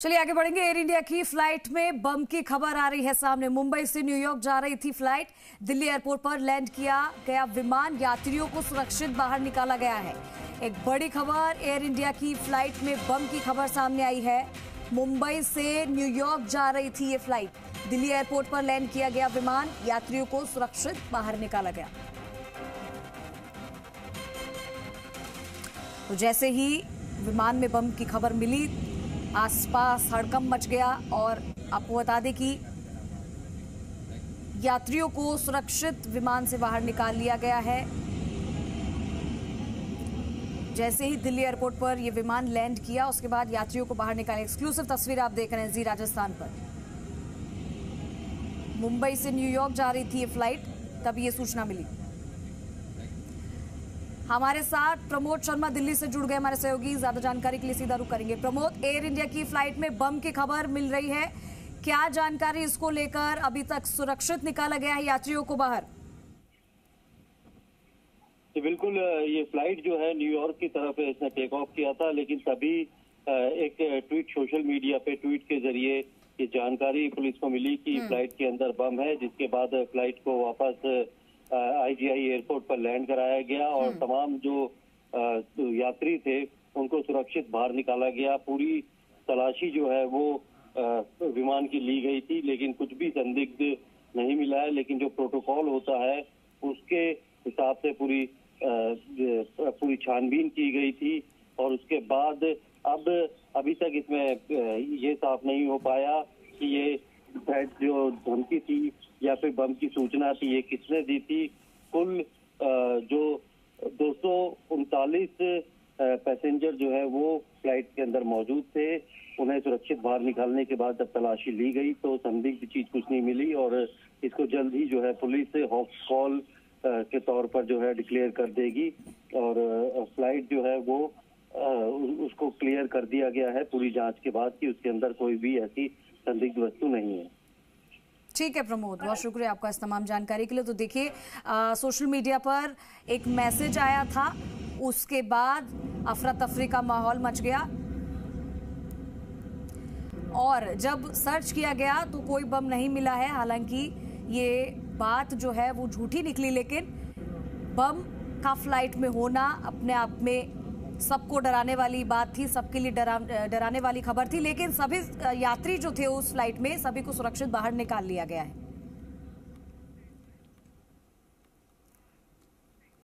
चलिए आगे बढ़ेंगे। एयर इंडिया की फ़्लाइट में बम की खबर आ रही है सामने। मुंबई से न्यूयॉर्क जा रही थी फ़्लाइट। दिल्ली एयरपोर्ट पर लैंड किया गया विमान। यात्रियों को सुरक्षित बाहर निकाला गया है। एक बड़ी खबर, एयर इंडिया की फ़्लाइट में बम की खबर सामने आई है। मुंबई से न्यूयॉर्क जा रही थी ये फ़्लाइट। दिल्ली एयरपोर्ट पर लैंड किया गया विमान। यात्रियों को सुरक्षित बाहर निकाला गया। तो जैसे ही विमान में बम की खबर मिली आसपास हड़कम मच गया और आपको बता दें कि यात्रियों को सुरक्षित विमान से बाहर निकाल लिया गया है। जैसे ही दिल्ली एयरपोर्ट पर यह विमान लैंड किया, उसके बाद यात्रियों को बाहर निकाले एक्सक्लूसिव तस्वीर आप देख रहे हैं जी राजस्थान पर। मुंबई से न्यूयॉर्क जा रही थी ये फ़्लाइट तब ये सूचना मिली। हमारे साथ प्रमोद शर्मा दिल्ली से जुड़ गए हमारे सहयोगी। ज़्यादा जानकारी के लिए सीधा रुक करेंगे। प्रमोद एयर इंडिया की फ़्लाइट में बम की खबर मिल रही है। क्या जानकारी इसको लेकर अभी तक सुरक्षित निकाला गया है यात्रियों को बाहर? तो बिल्कुल ये फ़्लाइट जो है न्यूयॉर्क की तरफ़ इसने टेक ऑफ़ किया था लेकिन तभी एक ट्वीट सोशल मीडिया पे ट्वीट के ज़रिए ये जानकारी पुलिस को मिली कि फ़्लाइट के अंदर बम है जिसके बाद फ़्लाइट को वापस आईजीआई एयरपोर्ट पर लैंड कराया गया और तमाम जो यात्री थे उनको सुरक्षित बाहर निकाला गया। पूरी तलाशी जो है वो विमान की ली गई थी लेकिन कुछ भी संदिग्ध नहीं मिला है। लेकिन जो प्रोटोकॉल होता है उसके हिसाब से पूरी पूरी छानबीन की गई थी और उसके बाद अब अभी तक इसमें ये साफ़ नहीं हो पाया कि ये जो धमकी थी या फिर बम की सूचना थी ये किसने दी थी। कुल जो दो सौ उनतालीस पैसेंजर जो है वो फ़्लाइट के अंदर मौजूद थे, उन्हें सुरक्षित बाहर निकालने के बाद जब तलाशी ली गई तो संदिग्ध चीज़ कुछ नहीं मिली और इसको जल्द ही जो है पुलिस हॉक्स कॉल के तौर पर जो है डिक्लेयर कर देगी और फ़्लाइट जो है वो उसको क्लियर कर दिया गया है पूरी जाँच के बाद कि उसके अंदर कोई भी ऐसी संदिग्ध वस्तु नहीं है। ठीक है प्रमोद, बहुत शुक्रिया आपका इस तमाम जानकारी के लिए। तो देखिए सोशल मीडिया पर एक मैसेज आया था, उसके बाद अफरा तफरी का माहौल मच गया। और जब सर्च किया गया तो कोई बम नहीं मिला है, हालाँकि ये बात जो है वो झूठी निकली, लेकिन बम का फ़्लाइट में होना अपने आप में सबको डराने वाली बात थी, सबके लिए डरा, डराने वाली खबर थी, लेकिन सभी यात्री जो थे उस फ़्लाइट में, सभी को सुरक्षित बाहर निकाल लिया गया है।